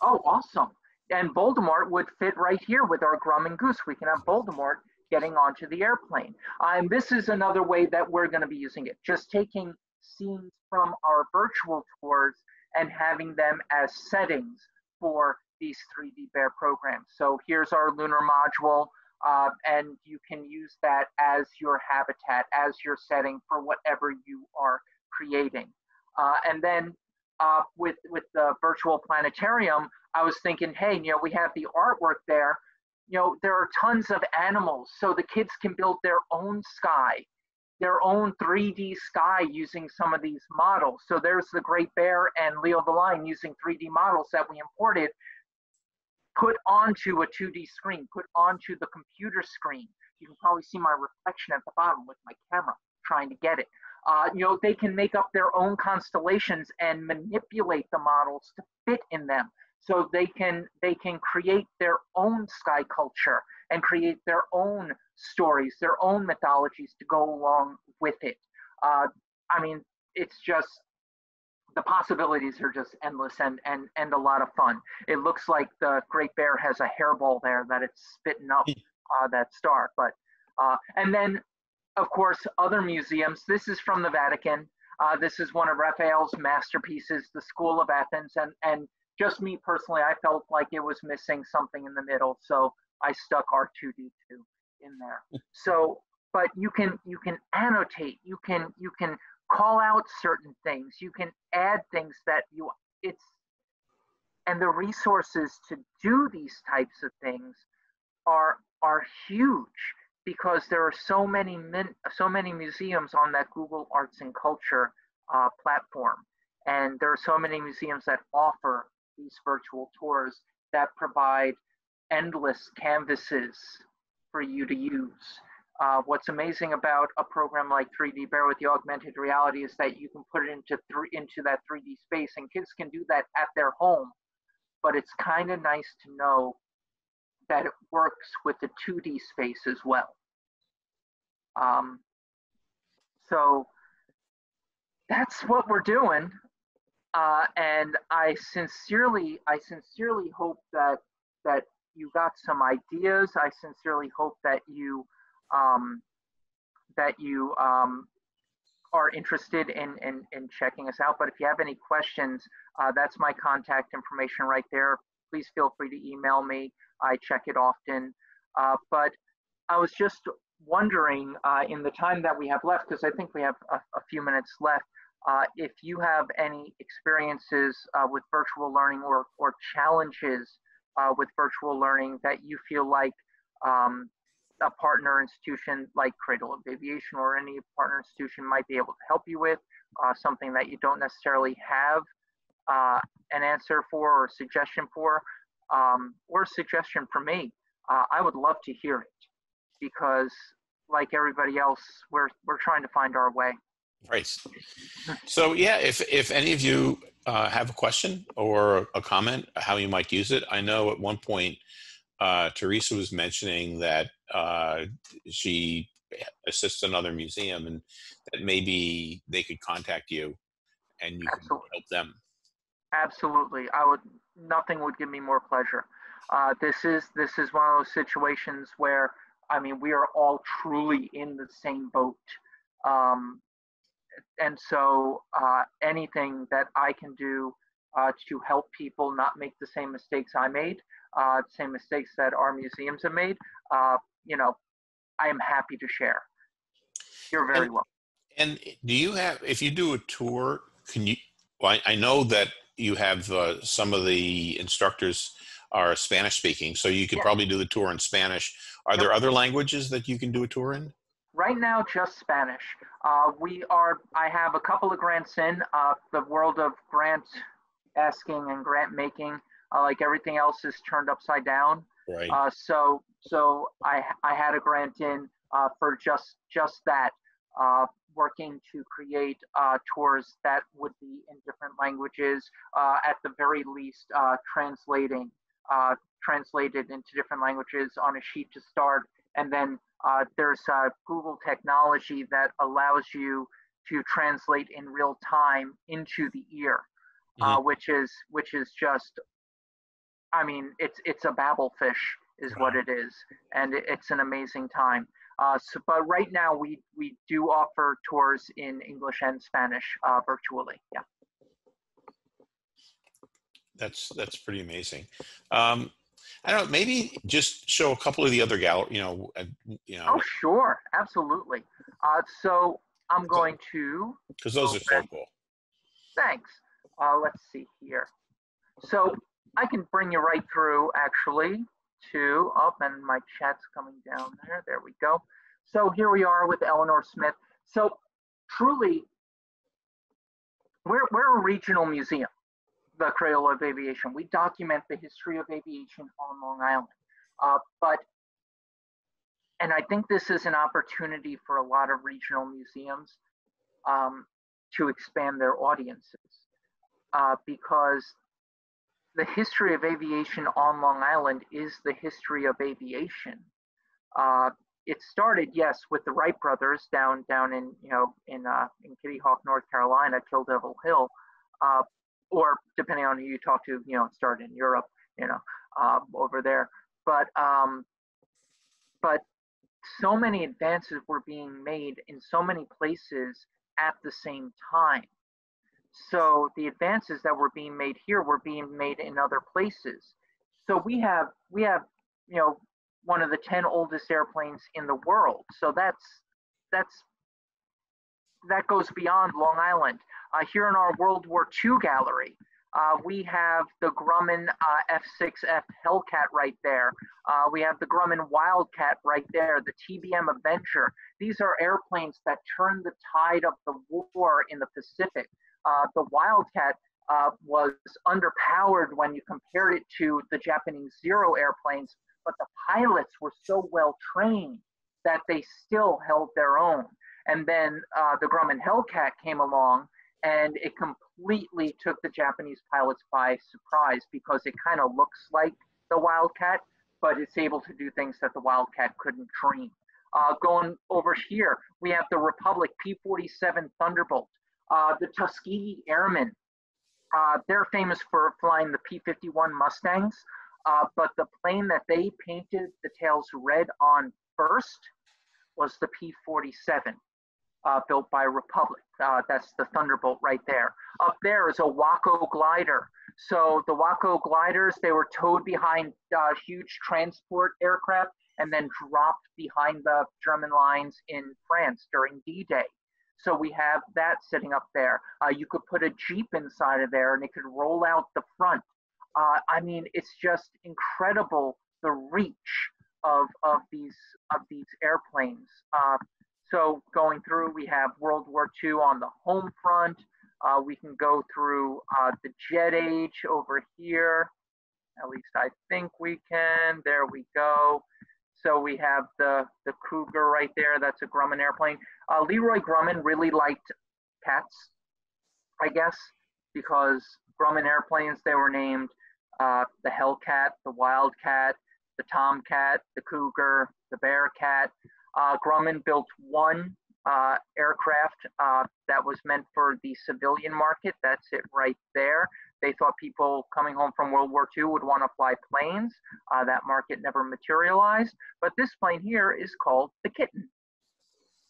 Oh, awesome. And Voldemort would fit right here with our Grumman Goose. We can have Voldemort getting onto the airplane. Uh, and this is another way that we're going to be using it, just taking scenes from our virtual tours and having them as settings for these 3D Bear programs. So here's our lunar module uh, and you can use that as your habitat, as your setting for whatever you are creating. Uh, and then uh, with with the virtual planetarium, I was thinking, hey, you know, we have the artwork there. You know, there are tons of animals, so the kids can build their own sky their own 3D sky using some of these models. So there's the Great Bear and Leo the Lion using 3D models that we imported, put onto a 2D screen, put onto the computer screen. You can probably see my reflection at the bottom with my camera trying to get it. Uh, you know, they can make up their own constellations and manipulate the models to fit in them. So they can they can create their own sky culture and create their own stories, their own mythologies to go along with it. Uh, I mean, it's just the possibilities are just endless and and and a lot of fun. It looks like the Great Bear has a hairball there that it's spitting up uh, that star, but uh, and then of course other museums. This is from the Vatican. Uh, this is one of Raphael's masterpieces, the School of Athens, and and just me personally, I felt like it was missing something in the middle, so I stuck R2D2 in there. So, but you can you can annotate, you can you can call out certain things, you can add things that you it's and the resources to do these types of things are are huge because there are so many min, so many museums on that Google Arts and Culture uh, platform, and there are so many museums that offer these virtual tours that provide endless canvases for you to use. Uh, what's amazing about a program like 3D Bear with the augmented reality is that you can put it into into that 3D space, and kids can do that at their home. But it's kind of nice to know that it works with the 2D space as well. Um, so that's what we're doing, uh, and I sincerely, I sincerely hope that that you got some ideas. I sincerely hope that you um, that you um, are interested in, in, in checking us out. But if you have any questions, uh, that's my contact information right there. Please feel free to email me. I check it often. Uh, but I was just wondering uh, in the time that we have left, because I think we have a, a few minutes left, uh, if you have any experiences uh, with virtual learning or, or challenges uh, with virtual learning that you feel like um, a partner institution like Cradle of Aviation or any partner institution might be able to help you with, uh, something that you don't necessarily have uh, an answer for or suggestion for, um, or a suggestion for me, uh, I would love to hear it because like everybody else, we're, we're trying to find our way. Right. So yeah, if if any of you uh, have a question or a comment how you might use it, I know at one point uh, Teresa was mentioning that uh, she assists another museum and that maybe they could contact you and you Absolutely. can help them. Absolutely, I would. Nothing would give me more pleasure. Uh, this is this is one of those situations where I mean we are all truly in the same boat. Um, and so uh, anything that I can do uh, to help people not make the same mistakes I made, uh, same mistakes that our museums have made, uh, you know, I am happy to share. You're very and, welcome. And do you have, if you do a tour, can you? Well, I, I know that you have uh, some of the instructors are Spanish speaking, so you could yeah. probably do the tour in Spanish. Are yep. there other languages that you can do a tour in? Right now, just Spanish. Uh, we are. I have a couple of grants in. Uh, the world of grant asking and grant making, uh, like everything else, is turned upside down. Right. Uh, so, so I I had a grant in uh, for just just that, uh, working to create tours that would be in different languages, at the very least, translating translated into different languages on a sheet to start, and then uh, there's Google technology that allows you to translate in real time into the ear, uh, mm-hmm. uh, which is which is just, I mean, it's it's a Babel fish is what it is, and it's an amazing time. Uh, so, but right now we we do offer tours in English and Spanish uh, virtually. Yeah. That's that's pretty amazing. Um, I don't know, maybe just show a couple of the other gal, you know, uh, you know. Oh, sure, absolutely. Uh, so I'm going to. Because those are so cool. Thanks. Uh, let's see here. So I can bring you right through actually to up, oh, and my chat's coming down there. There we go. So here we are with Elinor Smith. So truly, we're, we're a regional museum, the Cradle of Aviation. We document the history of aviation on Long Island. Uh, but, and I think this is an opportunity for a lot of regional museums um, to expand their audiences uh, because the history of aviation on Long Island is the history of aviation. Uh, it started, yes, with the Wright brothers down down in you know in uh, in Kitty Hawk, North Carolina, Kill Devil Hill, uh, or depending on who you talk to, you know, it started in Europe, you know, uh, over there. But um, but so many advances were being made in so many places at the same time. So the advances that were being made here were being made in other places. So we have we have you know one of the 10 oldest airplanes in the world. So that's that's that goes beyond Long Island. Uh, here in our World War II gallery, uh, we have the Grumman uh, F6F Hellcat right there. Uh, we have the Grumman Wildcat right there, the TBM Avenger. These are airplanes that turned the tide of the war in the Pacific. Uh, the Wildcat uh, was underpowered when you compared it to the Japanese Zero airplanes, but the pilots were so well trained that they still held their own. And then uh, the Grumman Hellcat came along and it completely took the Japanese pilots by surprise because it kind of looks like the Wildcat, but it's able to do things that the Wildcat couldn't dream. Uh, going over here, we have the Republic P-47 Thunderbolt, uh, the Tuskegee Airmen. Uh, they're famous for flying the P-51 Mustangs, uh, but the plane that they painted the tails red on first was the P-47 uh, built by Republic. Uh, that's the Thunderbolt right there. Up there is a Waco glider. So the Waco gliders, they were towed behind uh, huge transport aircraft and then dropped behind the German lines in France during D-Day. So we have that sitting up there. Uh, you could put a Jeep inside of there and it could roll out the front. Uh, I mean, it's just incredible the reach of, of these of these airplanes. Uh, so going through, we have World War II on the home front. Uh, we can go through uh, the jet age over here. At least I think we can. There we go. So we have the, the Cougar right there. That's a Grumman airplane. Uh, Leroy Grumman really liked cats, I guess, because Grumman airplanes, they were named uh, the Hellcat, the Wildcat, the Tomcat, the Cougar, the Bearcat. Uh, Grumman built one uh, aircraft uh, that was meant for the civilian market. That's it right there. They thought people coming home from World War II would want to fly planes. Uh, that market never materialized. But this plane here is called the Kitten,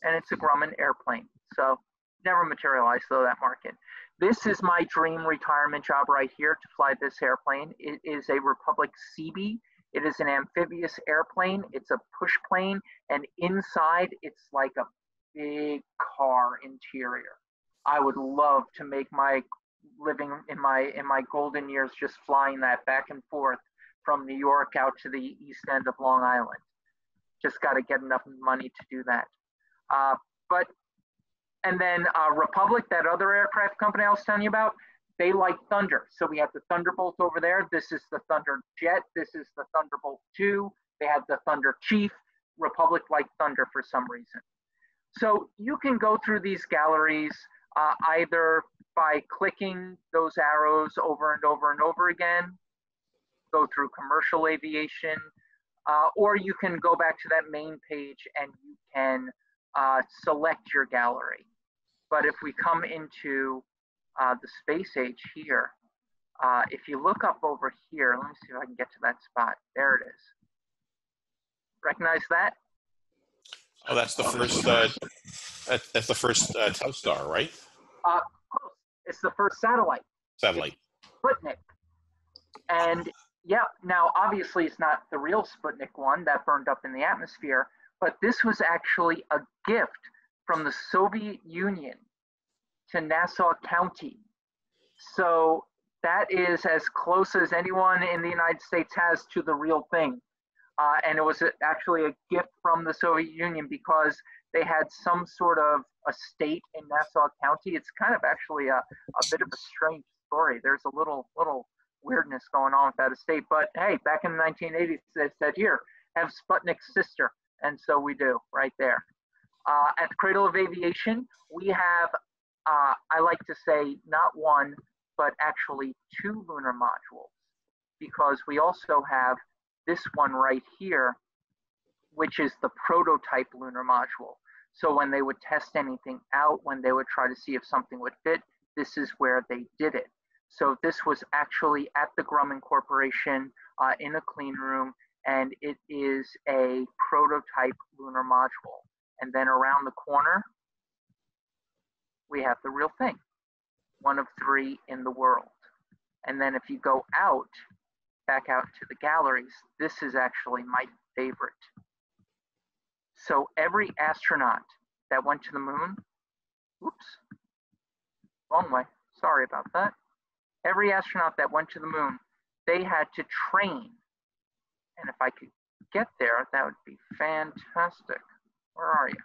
and it's a Grumman airplane. So never materialized though that market. This is my dream retirement job right here to fly this airplane. It is a Republic Seabee. It is an amphibious airplane. It's a push plane, and inside it's like a big car interior. I would love to make my living in my in my golden years just flying that back and forth from New York out to the east end of Long Island. Just got to get enough money to do that. Uh, but and then uh, Republic, that other aircraft company I was telling you about, they like Thunder. So we have the Thunderbolt over there. This is the Thunder Jet. This is the Thunderbolt 2. They have the Thunder Chief. Republic like Thunder for some reason. So you can go through these galleries uh, either by clicking those arrows over and over and over again, go through commercial aviation, uh, or you can go back to that main page and you can uh, select your gallery. But if we come into uh, the space age here, uh, if you look up over here, let me see if I can get to that spot. There it is. Recognize that? Oh, that's the first. Uh, that's the first uh, Telstar, right? Uh, close. It's the first satellite. Satellite. Sputnik. And yeah, now obviously it's not the real Sputnik one that burned up in the atmosphere, but this was actually a gift from the Soviet Union to Nassau County. So that is as close as anyone in the United States has to the real thing. Uh, and it was actually a gift from the Soviet Union because they had some sort of a state in Nassau County. It's kind of actually a, a bit of a strange story. There's a little little weirdness going on with that estate. But hey, back in the 1980s, they said here, have Sputnik's sister, and so we do right there. Uh, at the Cradle of Aviation, we have, uh, I like to say, not one, but actually two lunar modules, because we also have this one right here, which is the prototype lunar module. So when they would test anything out, when they would try to see if something would fit, this is where they did it. So this was actually at the Grumman Corporation uh, in a clean room, and it is a prototype lunar module. And then around the corner, we have the real thing, one of three in the world. And then if you go out, back out to the galleries, this is actually my favorite. So every astronaut that went to the moon, oops, wrong way, sorry about that. Every astronaut that went to the moon, they had to train. And if I could get there, that would be fantastic. Where are you?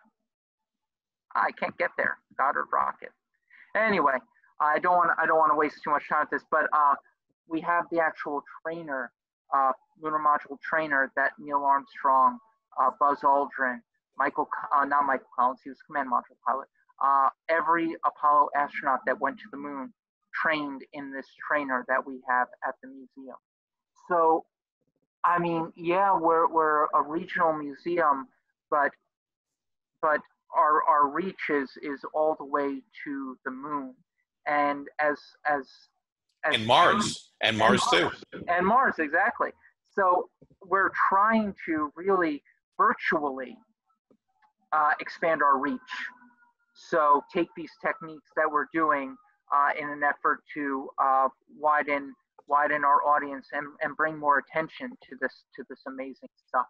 I can't get there. Goddard rocket. Anyway, I don't want I don't want to waste too much time with this, but uh, we have the actual trainer, uh, lunar module trainer that Neil Armstrong, uh, Buzz Aldrin, Michael, uh, not Michael Collins, he was command module pilot. Uh, every Apollo astronaut that went to the moon trained in this trainer that we have at the museum. So, I mean, yeah, we're, we're a regional museum, but but our, our reach is, is all the way to the moon. And as as as and Mars and Mars and Mars, too. And Mars, exactly. So we're trying to really virtually uh, expand our reach. So take these techniques that we're doing uh, in an effort to uh, widen widen our audience and, and bring more attention to this to this amazing stuff.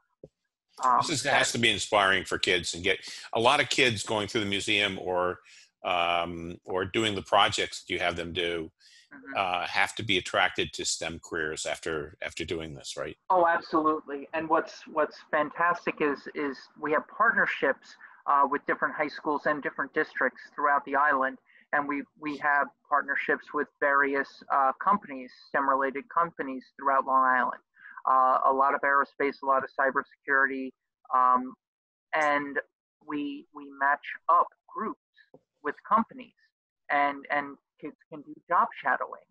Um, this is, has to be inspiring for kids and get a lot of kids going through the museum or um, or doing the projects that you have them do mm-hmm. uh, have to be attracted to STEM careers after after doing this, right? Oh, absolutely. And what's what's fantastic is is we have partnerships uh, with different high schools and different districts throughout the island, and we we have partnerships with various uh, companies, STEM related companies throughout Long Island. Uh, a lot of aerospace, a lot of cybersecurity, um, and we we match up groups with companies and and kids can do job shadowing.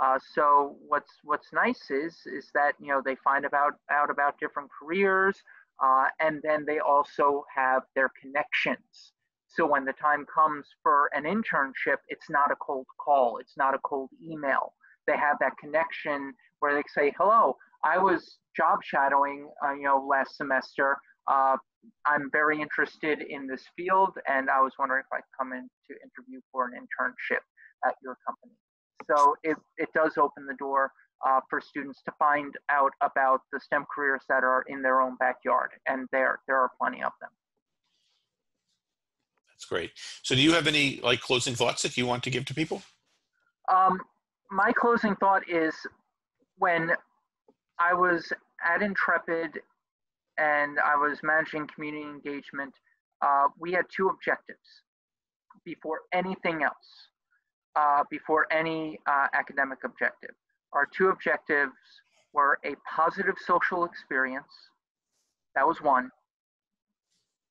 Uh, so what's what's nice is is that you know they find about out about different careers, uh, and then they also have their connections. So when the time comes for an internship, it's not a cold call, it's not a cold email. They have that connection where they say, "Hello, I was job shadowing, uh, you know, last semester. Uh, I'm very interested in this field, and I was wondering if I could come in to interview for an internship at your company. So it, it does open the door uh, for students to find out about the STEM careers that are in their own backyard, and there there are plenty of them. That's great. So, do you have any like closing thoughts that you want to give to people? Um, my closing thought is when I was at Intrepid and I was managing community engagement, uh, we had two objectives before anything else, uh, before any uh, academic objective. Our two objectives were a positive social experience, that was one,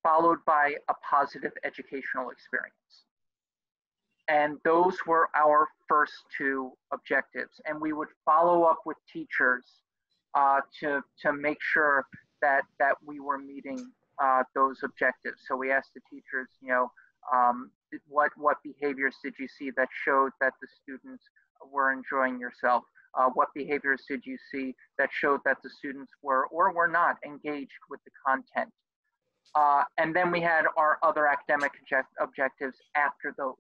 followed by a positive educational experience. And those were our first two objectives. And we would follow up with teachers uh, to, to make sure that that we were meeting uh, those objectives. So we asked the teachers, you know, um, what what behaviors did you see that showed that the students were enjoying yourself? Uh, what behaviors did you see that showed that the students were or were not engaged with the content? Uh, and then we had our other academic object objectives after those.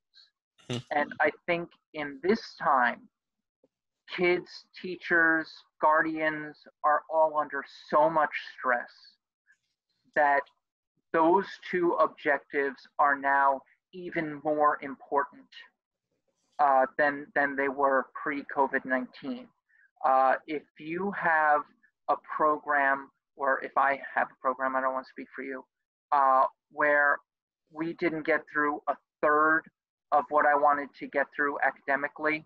Hmm. And I think in this time, kids, teachers, guardians are all under so much stress that those two objectives are now even more important uh, than, than they were pre COVID 19. Uh, if you have a program, or if I have a program, I don't want to speak for you, uh, where we didn't get through a third of what I wanted to get through academically,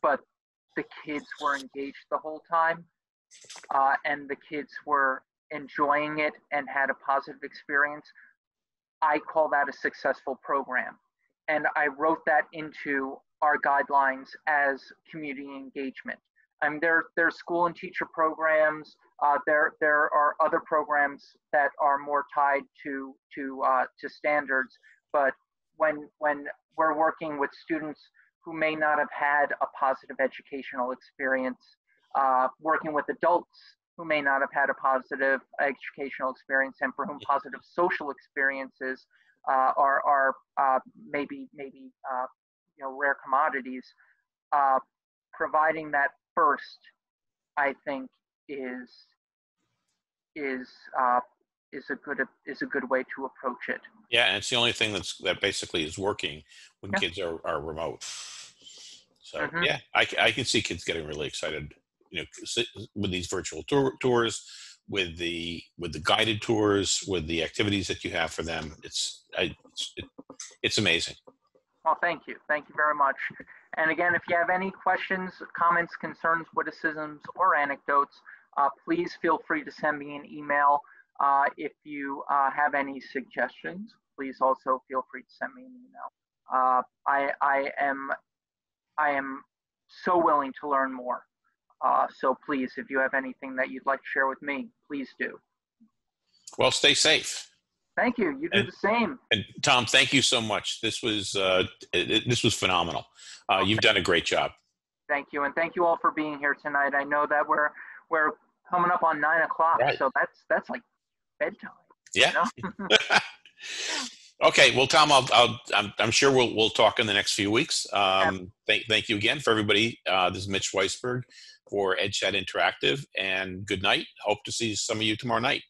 but the kids were engaged the whole time, uh, and the kids were enjoying it and had a positive experience. I call that a successful program. And I wrote that into our guidelines as community engagement. I mean, there, there are school and teacher programs. Uh, there, there are other programs that are more tied to, to, uh, to standards. But when, when we're working with students who may not have had a positive educational experience, uh, working with adults who may not have had a positive educational experience and for whom positive social experiences uh, are, are uh, maybe, maybe uh, you know, rare commodities. Uh, providing that first, I think, is is uh, is a good is a good way to approach it. Yeah, and it's the only thing that's that basically is working when Yeah. kids are, are remote. So Mhm. yeah, I can see kids getting really excited, you know, with these virtual tour, tours, with the with the guided tours, with the activities that you have for them. It's I, it's, it, it's amazing. Well, thank you. Thank you very much. And again, if you have any questions, comments, concerns, witticisms, or anecdotes, uh, please feel free to send me an email. Uh, if you uh, have any suggestions, please also feel free to send me an email. Uh, I, I am I am so willing to learn more. Uh, so please, if you have anything that you'd like to share with me, please do. Well, stay safe. Thank you. You do And- the same. And Tom, thank you so much. This was uh, it, this was phenomenal. Uh, you've done a great job. Thank you, and thank you all for being here tonight. I know that we're we're coming up on nine o'clock, Right. so that's that's like bedtime. Yeah. You know? Okay. Well, Tom, I'll, I'll, I'm, I'm sure we'll, we'll talk in the next few weeks. Um, thank, thank you again for everybody. Uh, this is Mitch Weisburgh for EdChat Interactive and good night. Hope to see some of you tomorrow night.